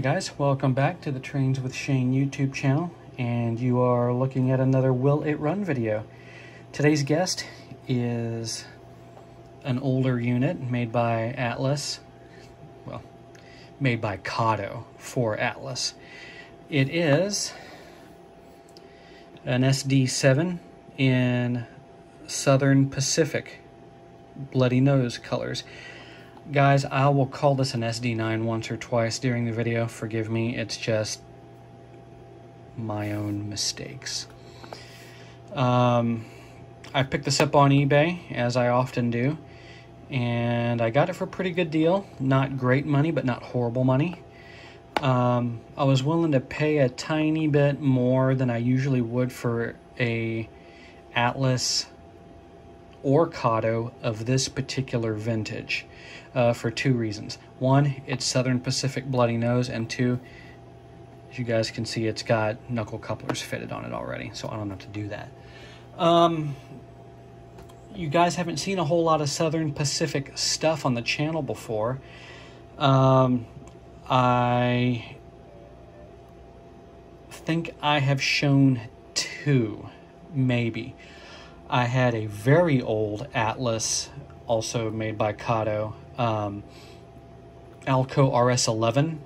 guys, welcome back to the Trains with Shane YouTube channel and you are looking at another Will It Run video. Today's guest is an older unit made by Atlas, well, made by Kato for Atlas. It is an SD7 in Southern Pacific Bloody Nose colors. Guys, I will call this an SD9 once or twice during the video. Forgive me, it's just my own mistakes. Um, I picked this up on eBay, as I often do, and I got it for a pretty good deal. Not great money, but not horrible money. Um, I was willing to pay a tiny bit more than I usually would for a Atlas or Kato of this particular vintage uh, for two reasons. One, it's Southern Pacific Bloody Nose, and two, as you guys can see, it's got knuckle couplers fitted on it already, so I don't have to do that. Um, you guys haven't seen a whole lot of Southern Pacific stuff on the channel before. Um, I think I have shown two, maybe. I had a very old Atlas, also made by Kato, um, Alco RS11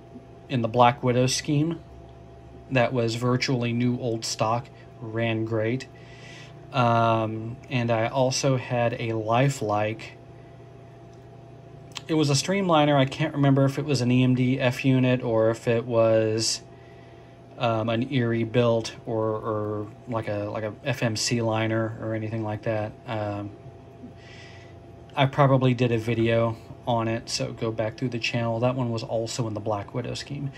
in the Black Widow scheme. That was virtually new old stock, ran great. Um, and I also had a Lifelike. It was a Streamliner. I can't remember if it was an EMD F unit or if it was um, an Erie built or, or like a like a FM C-Liner or anything like that. Um, I probably did a video on it, so go back through the channel. That one was also in the Black Widow scheme.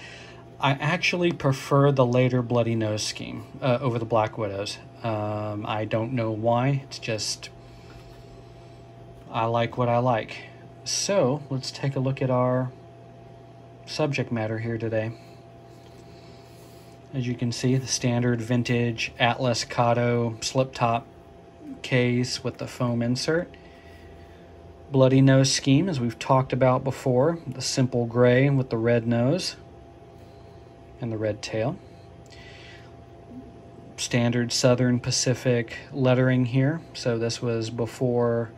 I actually prefer the later Bloody Nose scheme uh, over the Black Widows. Um, I don't know why. It's just I like what I like. So let's take a look at our subject matter here today. As you can see, the standard vintage Atlas Kato slip top case with the foam insert. Bloody nose scheme, as we've talked about before, the simple gray with the red nose and the red tail. Standard Southern Pacific lettering here. So this was before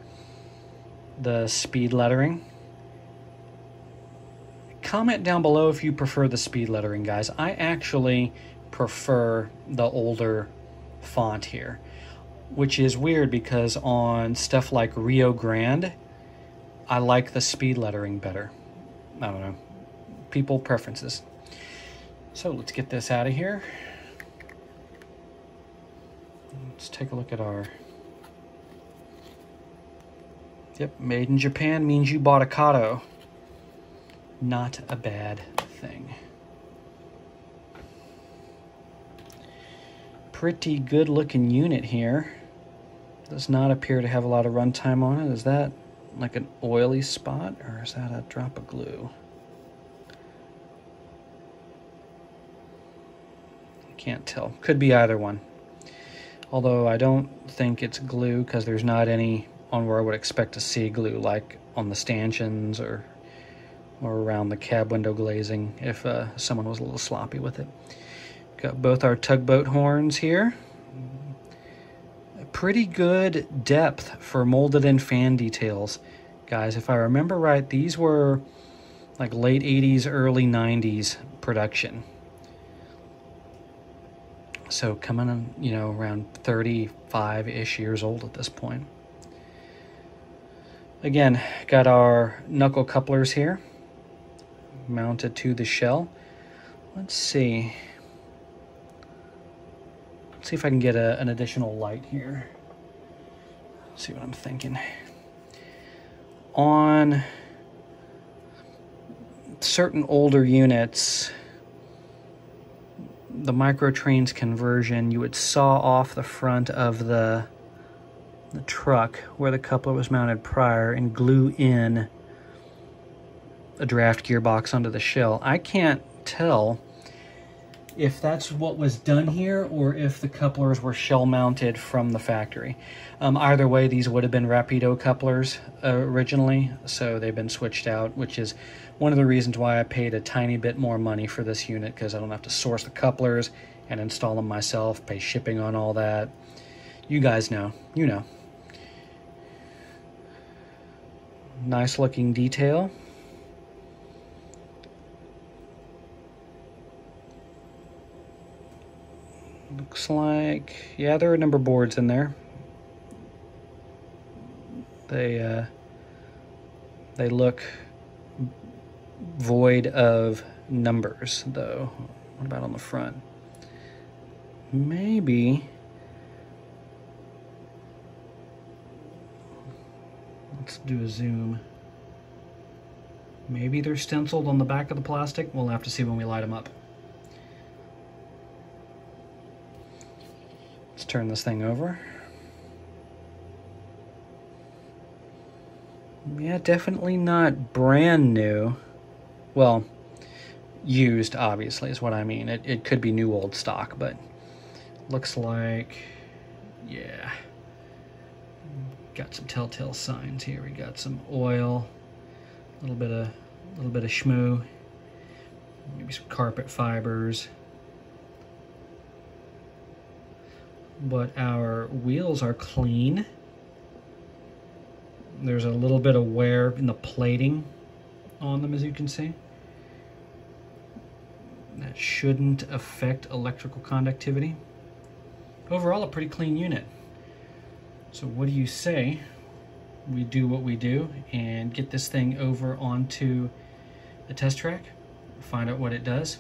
the speed lettering comment down below if you prefer the speed lettering, guys. I actually prefer the older font here, which is weird because on stuff like Rio Grande, I like the speed lettering better. I don't know. People preferences. So let's get this out of here. Let's take a look at our... Yep, made in Japan means you bought a Kato not a bad thing. Pretty good looking unit here. Does not appear to have a lot of runtime on it. Is that like an oily spot or is that a drop of glue? Can't tell. Could be either one. Although I don't think it's glue because there's not any on where I would expect to see glue like on the stanchions or or around the cab window glazing if uh, someone was a little sloppy with it. Got both our tugboat horns here. Pretty good depth for molded in fan details. Guys, if I remember right, these were like late 80s, early 90s production. So coming in, you know, around 35-ish years old at this point. Again, got our knuckle couplers here mounted to the shell. Let's see. Let's see if I can get a, an additional light here. Let's see what I'm thinking. On certain older units, the Micro-Trains conversion, you would saw off the front of the the truck where the coupler was mounted prior and glue in a draft gearbox onto the shell. I can't tell if that's what was done here or if the couplers were shell mounted from the factory. Um, either way, these would have been Rapido couplers uh, originally, so they've been switched out, which is one of the reasons why I paid a tiny bit more money for this unit because I don't have to source the couplers and install them myself, pay shipping on all that. You guys know, you know. Nice looking detail. Looks like, yeah, there are a number of boards in there. They, uh, they look void of numbers, though. What about on the front? Maybe. Let's do a zoom. Maybe they're stenciled on the back of the plastic. We'll have to see when we light them up. Let's turn this thing over. Yeah, definitely not brand new. Well, used, obviously, is what I mean. It, it could be new old stock, but looks like, yeah. Got some telltale signs here. We got some oil, a little bit of, a little bit of schmoo, maybe some carpet fibers. But our wheels are clean. There's a little bit of wear in the plating on them, as you can see. That shouldn't affect electrical conductivity. Overall, a pretty clean unit. So what do you say we do what we do and get this thing over onto the test track, find out what it does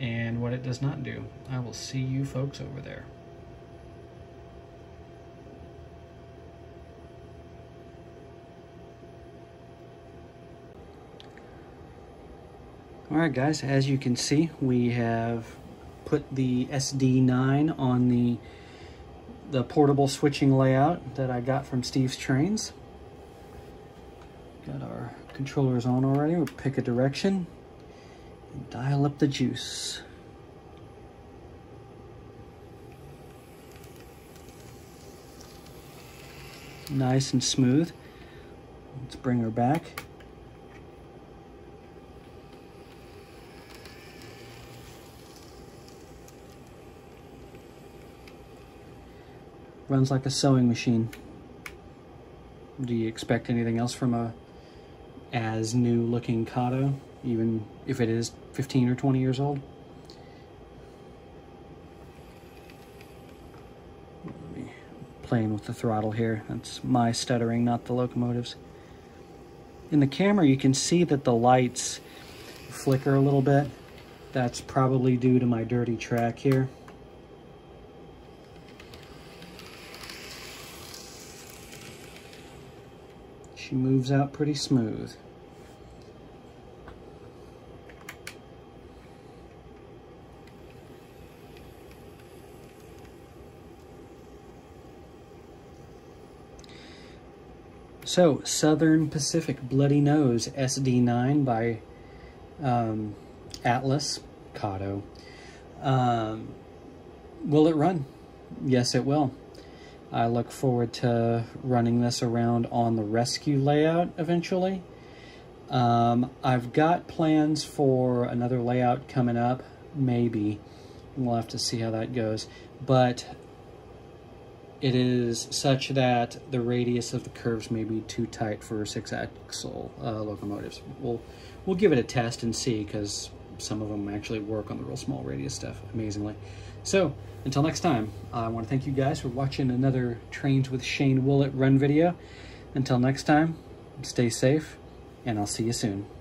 and what it does not do. I will see you folks over there. Alright guys, as you can see, we have put the SD9 on the the portable switching layout that I got from Steve's Trains. Got our controllers on already. We'll pick a direction and dial up the juice. Nice and smooth. Let's bring her back. Runs like a sewing machine. Do you expect anything else from a as new looking Kato, even if it is 15 or 20 years old? playing with the throttle here. That's my stuttering, not the locomotive's. In the camera, you can see that the lights flicker a little bit. That's probably due to my dirty track here. She moves out pretty smooth. So, Southern Pacific Bloody Nose SD9 by um, Atlas Kato. Um, will it run? Yes, it will. I look forward to running this around on the rescue layout eventually. Um, I've got plans for another layout coming up, maybe. We'll have to see how that goes. But it is such that the radius of the curves may be too tight for six-axle uh, locomotives. We'll, we'll give it a test and see because some of them actually work on the real small radius stuff, amazingly. So, until next time, I want to thank you guys for watching another Trains with Shane Will It run video. Until next time, stay safe, and I'll see you soon.